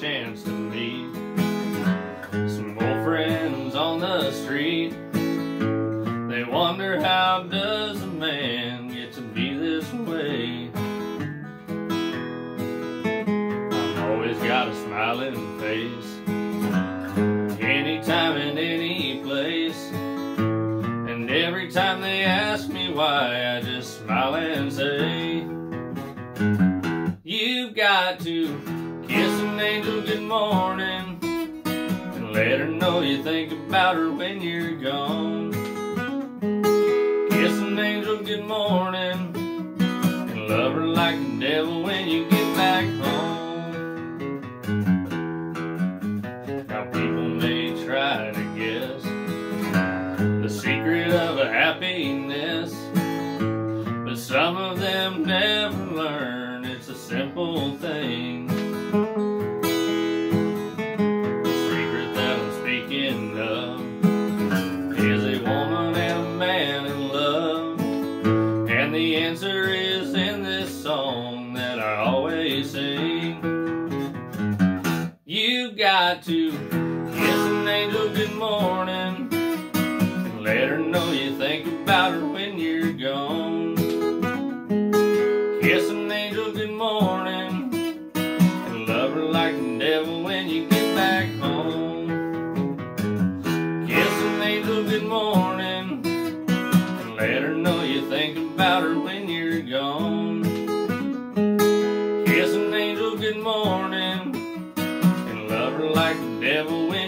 chance to meet some old friends on the street. They wonder how does a man get to be this way? I've always got a smiling face, anytime and any place. And every time they ask me why, I just smile and say, Got to kiss an angel good morning and let her know you think about her when you're gone. Kiss an angel good morning and love her like the devil when you get back home. Now people may try to guess the secret of a happiness, but some of them never learn. Simple thing. The secret that I'm speaking of is a woman and a man in love, and the answer is in this song that I always sing. You've got to kiss an angel good morning let her know you think about her when you're gone. Kiss an like the devil you